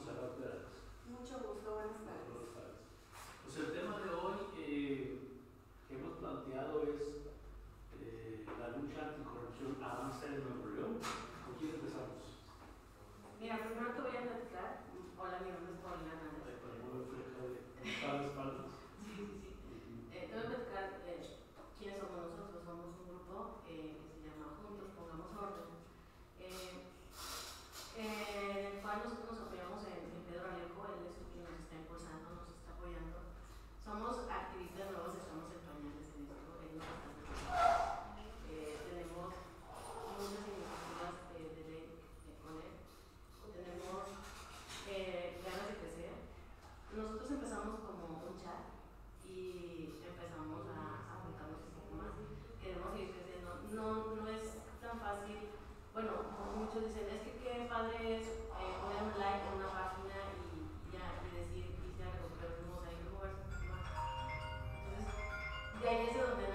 Monserrat Mucho gusto. Nosotros empezamos como un chat y empezamos a, a juntarnos un poco más. Queremos seguir creciendo. No, no es tan fácil. Bueno, como muchos dicen, es que qué padre es eh, poner un like en una página y ya y decir, hice algo, pero no, hay que moverse. Entonces, de ahí es donde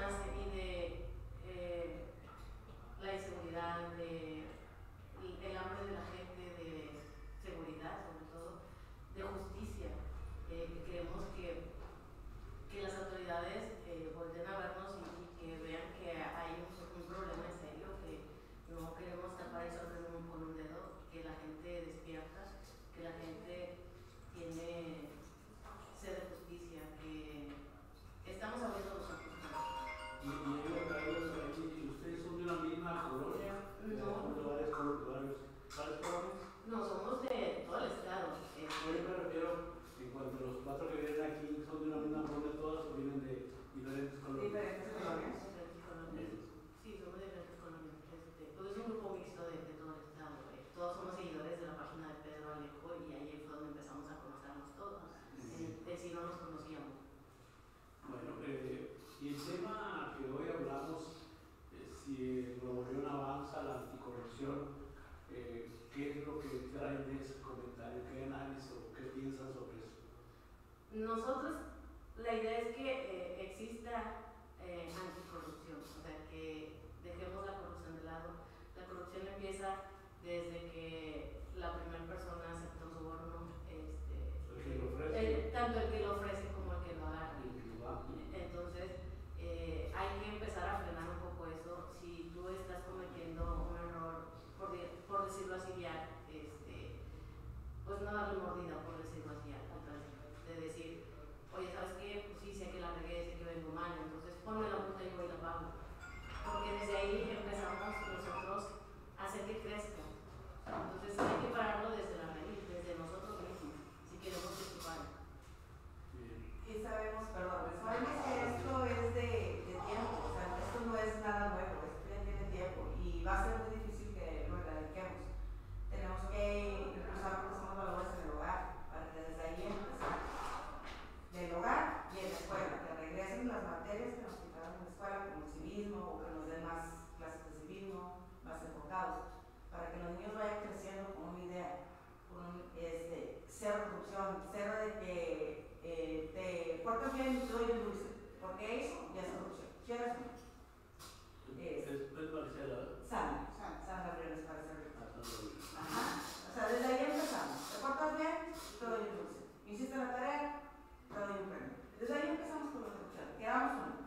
Hiciste la tarea, te doy un premio. Entonces ahí empezamos con la reducción, quedamos uno.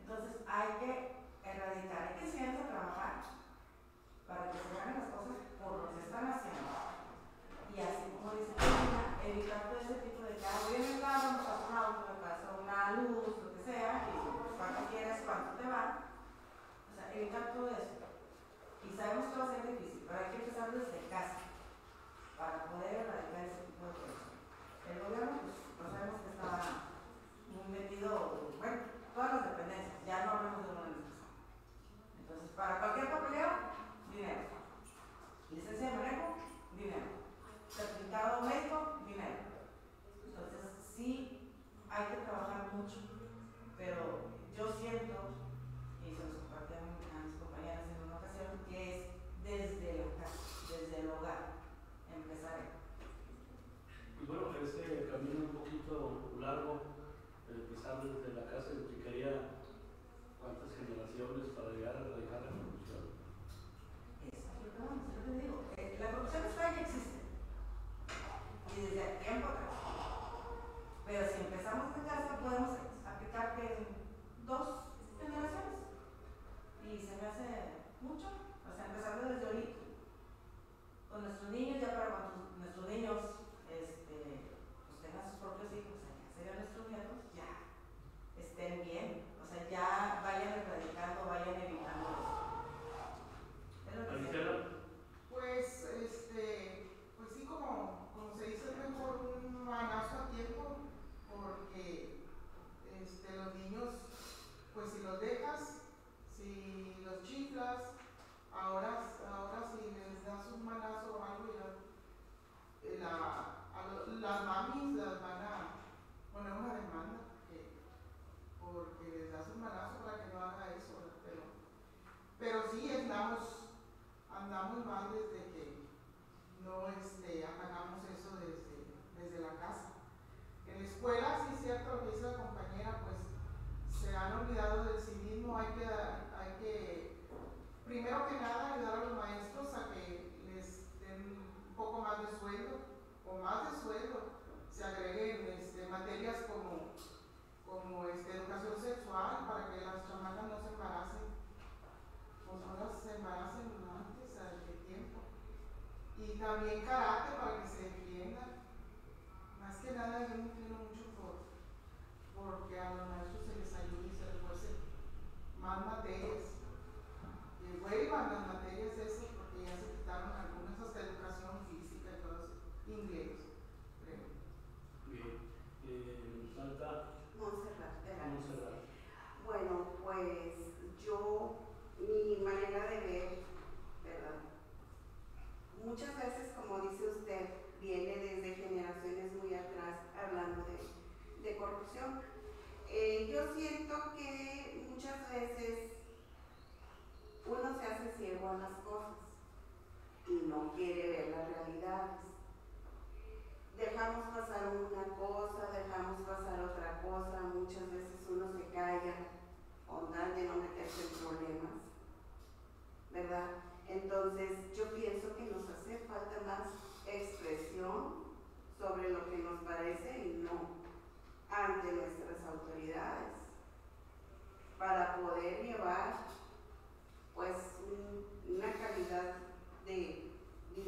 Entonces hay que erradicar, hay que enseñarles a trabajar para que se hagan las cosas por lo que están haciendo. Y así como dice evitar todo ese tipo de casos. Hoy en el lado nos pasa un auto, nos pasa una luz, lo que sea, y pues, cuando quieras, cuánto te va. O sea, evitar todo eso. Y sabemos que va a ser difícil, pero hay que empezar desde casa para poder erradicar ese tipo de cosas el gobierno, pues, pues sabemos que está muy metido, bueno, todas las dependencias, ya no hablamos de una administración. Entonces, para cualquier papeleo, dinero. Licencia de manejo, dinero. Certificado médico, dinero. Entonces, sí hay que trabajar mucho, pero yo siento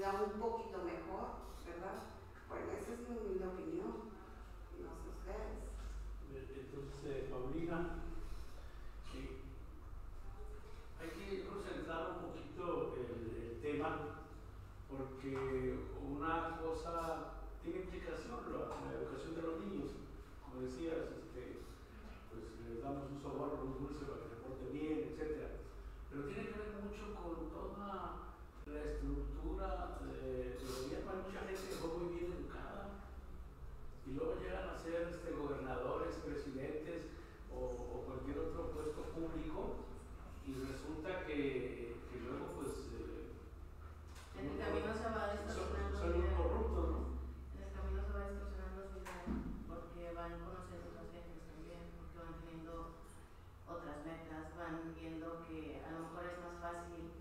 ya un poquito mejor, ¿verdad? Bueno, esa es mi opinión, no sé ustedes. Entonces, eh, Paulina, sí. hay que concentrar un poquito el, tema, porque una cosa tiene implicación la, la, educación de los niños. Como decías, este, pues les damos un sabor, un dulce para que se porte bien, etc. Pero tiene que ver mucho con toda la estructura de, de gobierno, hay mucha gente fue muy bien educada y luego llegan a ser este, gobernadores, presidentes o, cualquier otro puesto público y resulta que, luego pues... Eh, en el camino se va distorsionando. Son, son corruptos, ¿no? En el camino se va distorsionando su vida porque van conociendo otras gentes también, porque van teniendo otras metas, van viendo que a lo mejor es más fácil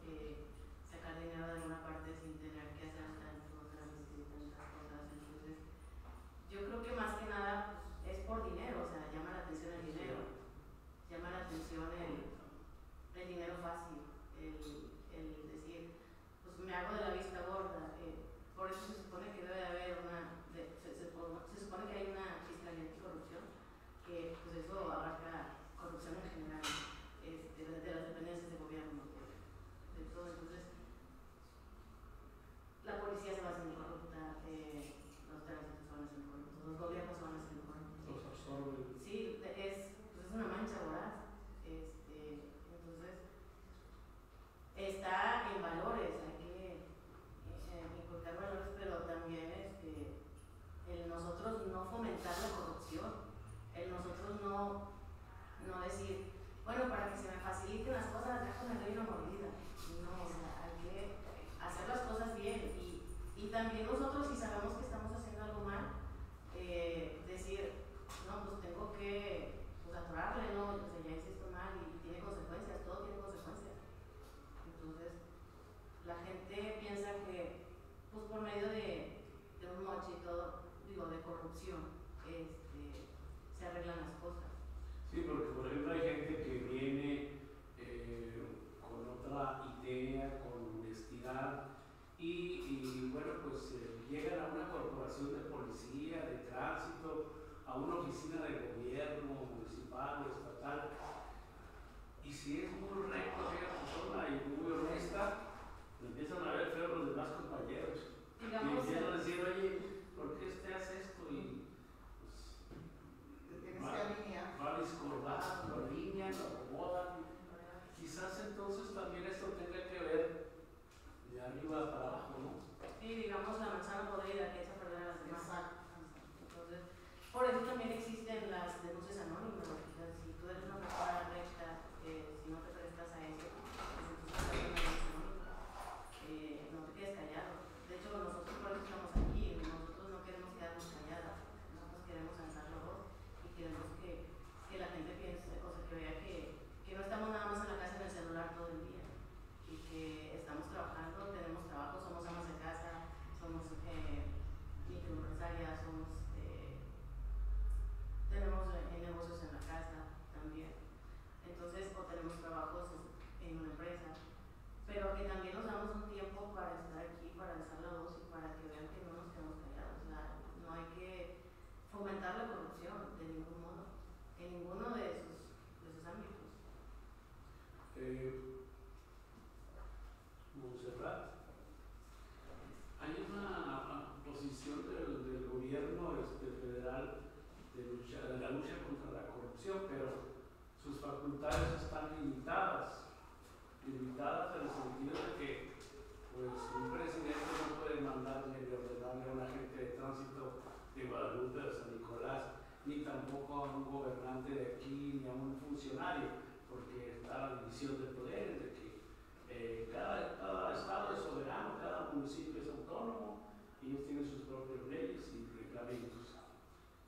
a un funcionario, porque está la división del poder entre que eh, cada, cada, estado es soberano, cada municipio es autónomo, y ellos tienen sus propias leyes y reglamentos.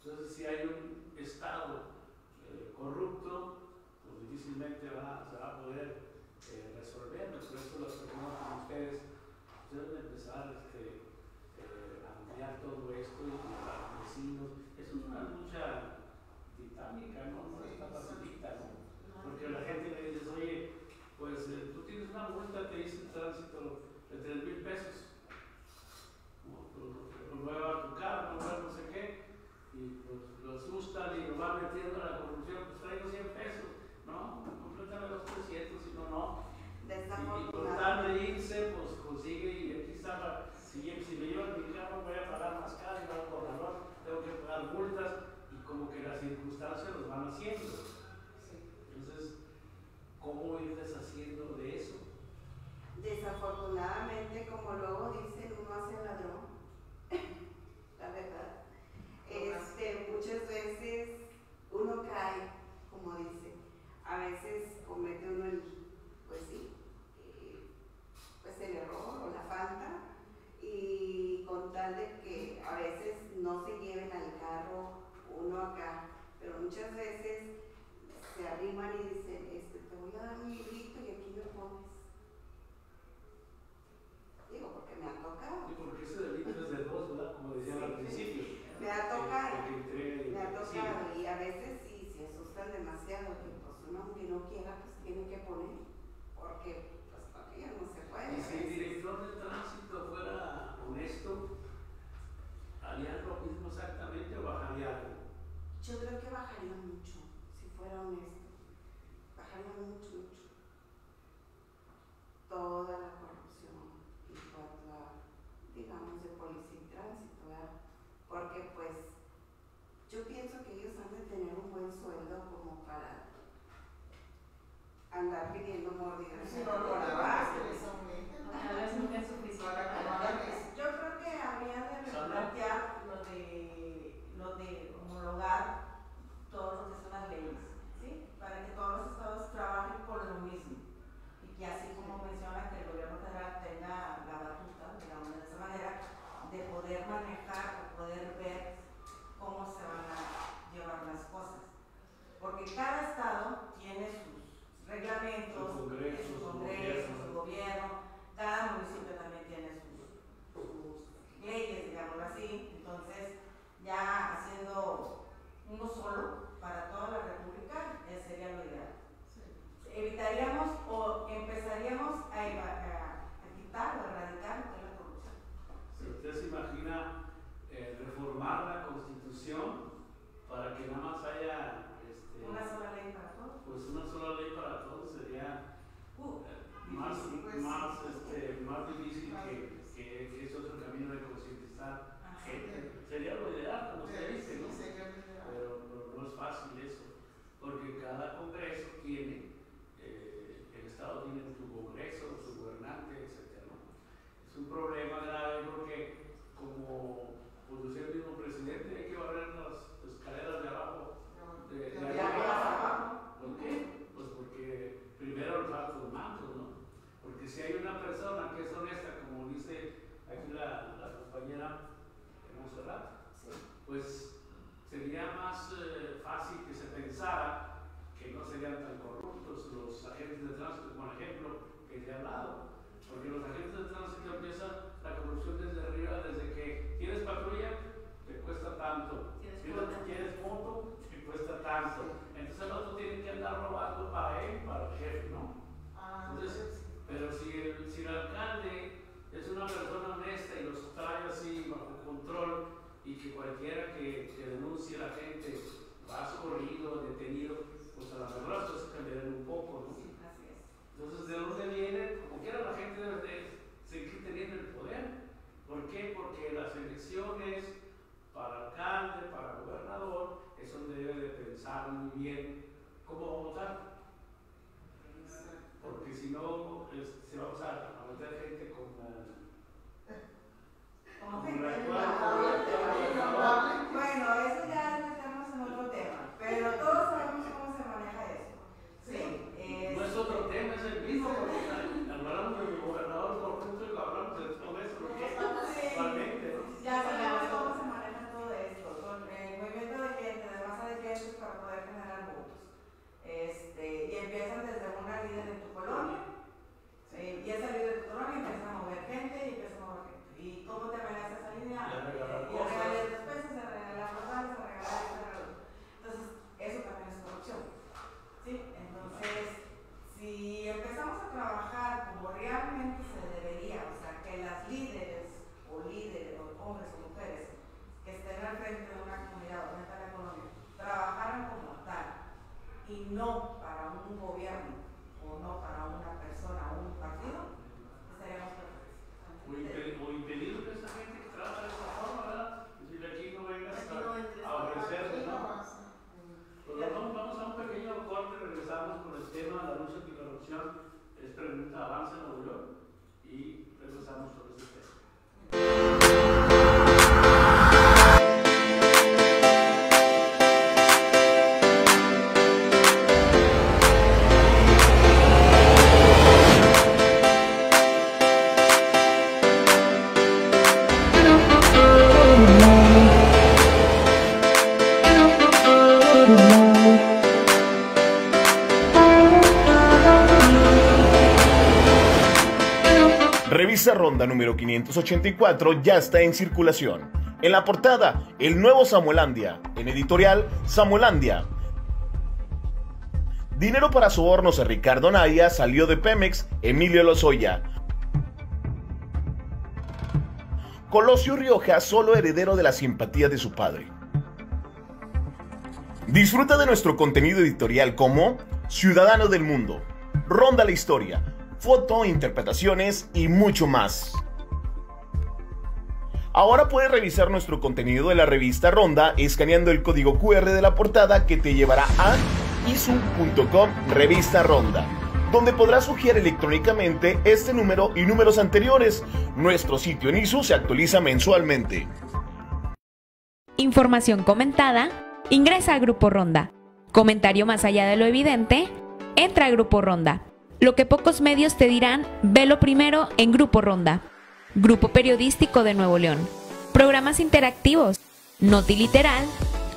Entonces, si hay un estado eh, corrupto, pues difícilmente va, se va a poder eh, resolver. Por eso las personas como ustedes pues deben empezar este, eh, a ampliar todo esto y a los vecinos. Es una lucha pacifista, americano, no es tan pacifista, ¿no? Porque la gente le dice, oye, la gente, vas corrido, detenido, pues a las mejor las cosas cambiarán un poco, ¿no? Así es. Entonces, ¿de dónde viene? Como quiera la gente debe de seguir teniendo el poder. ¿Por qué? Porque las elecciones para alcalde, para gobernador, es donde debe de pensar muy bien cómo va a votar. Porque si no, se va a usar a votar gente con... Como gente Bueno, eso ya pero todos sabemos cómo se maneja eso. ¿sí? Es, no es otro tema, es el mismo. Revista Ronda número 584 ya está en circulación. En la portada, el nuevo Samuelandia. En editorial, Samuelandia. Dinero para sobornos a Ricardo Naya salió de Pemex, Emilio Lozoya. Colosio Rioja, solo heredero de la simpatía de su padre. Disfruta de nuestro contenido editorial como Ciudadano del Mundo, Ronda la Historia, foto, interpretaciones y mucho más. Ahora puedes revisar nuestro contenido de la revista Ronda escaneando el código QR de la portada que te llevará a isu.com Revista Ronda, donde podrás sugerir electrónicamente este número y números anteriores. Nuestro sitio en ISU se actualiza mensualmente. Información comentada, ingresa a Grupo Ronda. Comentario más allá de lo evidente, entra a Grupo Ronda. Lo que pocos medios te dirán, velo primero en Grupo Ronda. Grupo Periodístico de Nuevo León. Programas interactivos, Noti Literal,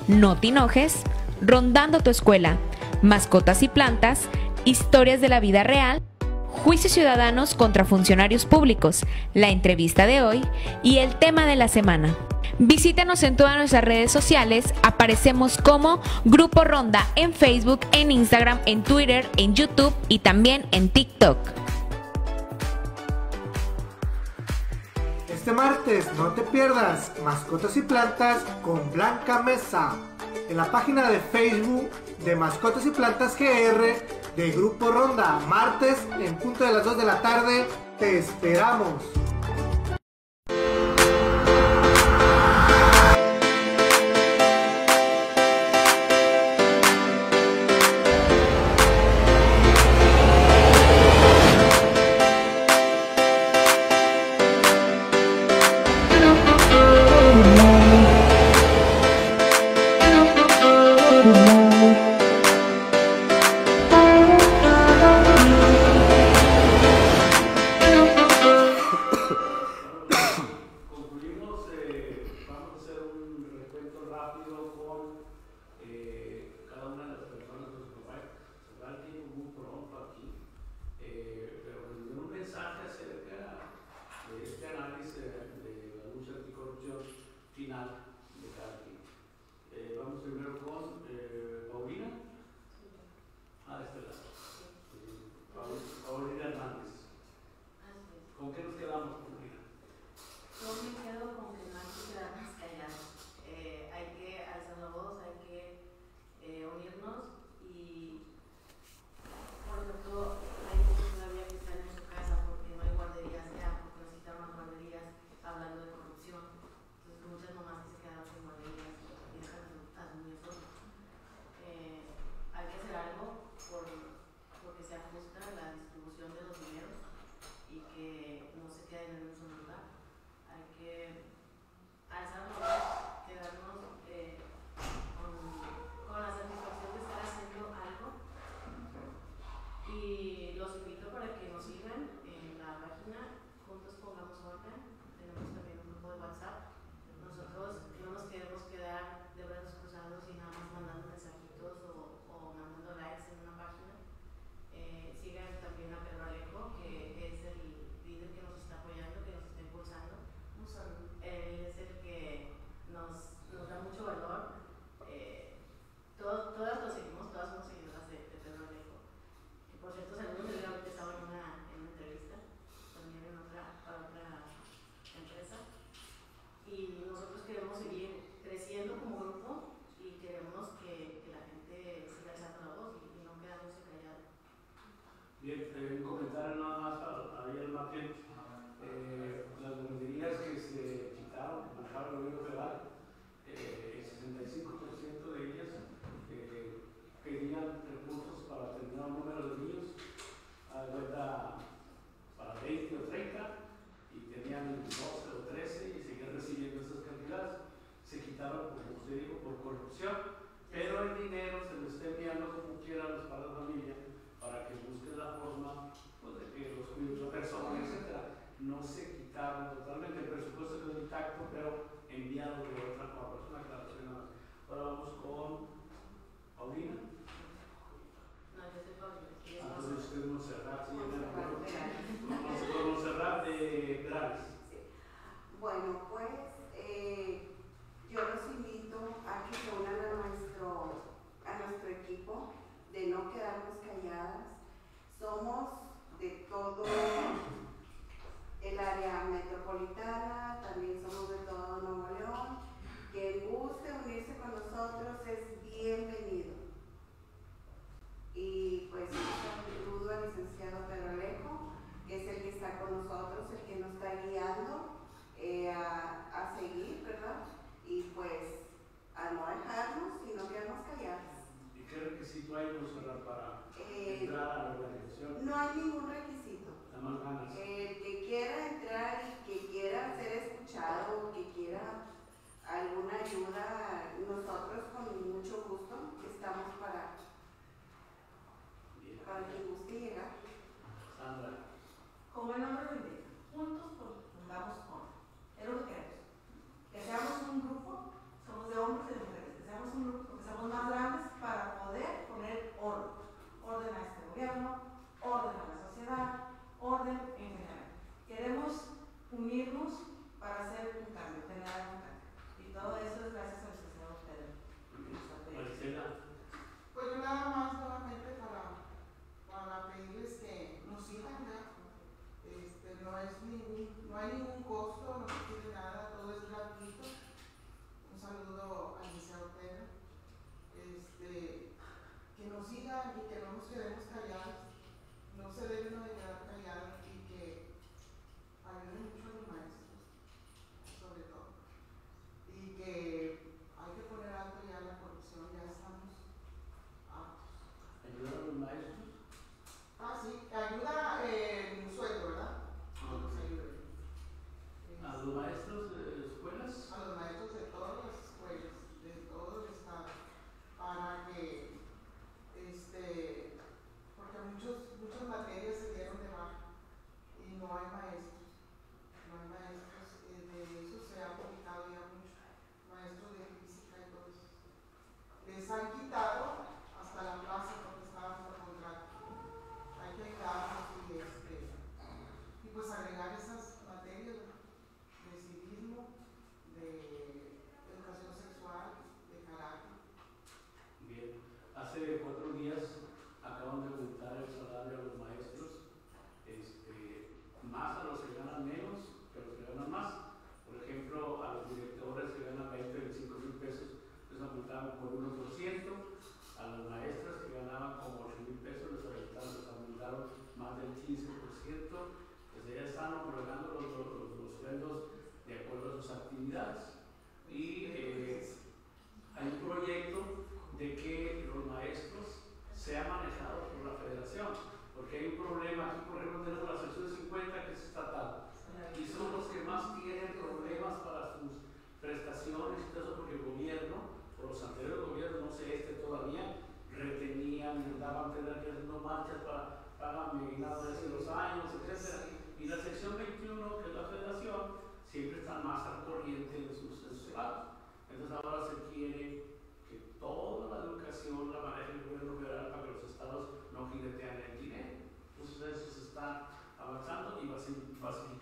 Noti Enojes, Rondando tu Escuela, Mascotas y Plantas, Historias de la Vida Real, Juicios Ciudadanos contra Funcionarios Públicos, la entrevista de hoy y el tema de la semana. Visítanos en todas nuestras redes sociales, aparecemos como Grupo Ronda en Facebook, en Instagram, en Twitter, en YouTube y también en TikTok. Este martes no te pierdas Mascotas y Plantas con Blanca Mesa en la página de Facebook de Mascotas y Plantas GR de Grupo Ronda. Martes en punto de las 2 de la tarde te esperamos. Ahora vamos con Paulina. No, yo soy Paulina. Ah, entonces usted es Monserrat, sí, Monserrat. Monserrat de Graves. Sí. Bueno, pues eh, yo los invito a que se unan a nuestro, a nuestro equipo de no quedarnos calladas. Somos de todo el área metropolitana, también somos de todo Nuevo León quien guste unirse con nosotros es bienvenido. Y pues saludo al licenciado Pedro Alejo, que es el que está con nosotros, el que nos está guiando eh, a, a, seguir, ¿verdad? Y pues a no dejarnos y no quedarnos callados. ¿Y qué requisito hay, para eh, entrar a la organización? No hay ningún requisito. Nada más ganas. El que quiera entrar y que quiera hacer esto cual. Sandra. El nombre del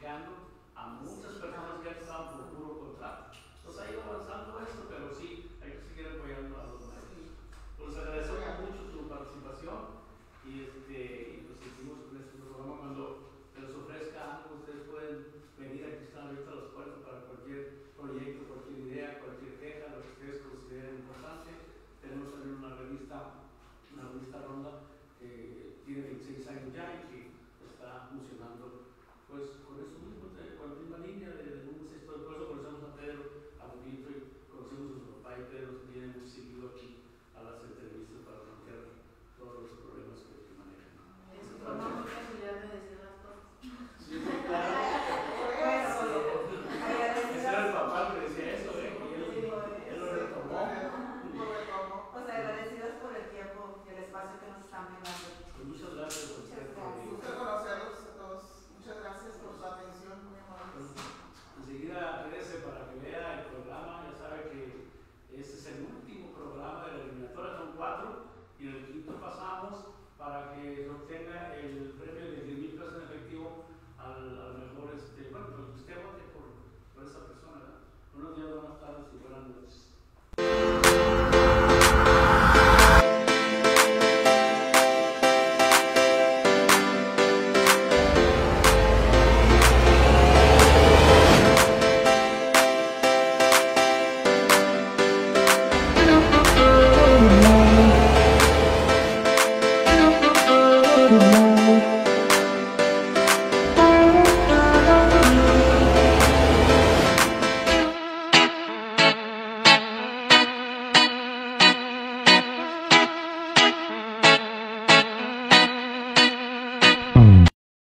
a muchas personas que han estado por puro contrato. Entonces ha ido avanzando esto, pero sí, hay que seguir apoyando a los maestros. Pues agradecemos mucho su participación y, este, nos sentimos en este programa cuando se les ofrezca algo, ustedes pueden venir, aquí están abiertas las puertas para cualquier proyecto, cualquier idea, cualquier queja, lo que ustedes consideren importante. Tenemos también una revista, una revista ronda que tiene 26 años ya y que está funcionando pues con eso mismo, con la misma línea de, un sexto, por eso conocemos a Pedro, a Bonito, y conocemos a su papá y Pedro tiene un seguido aquí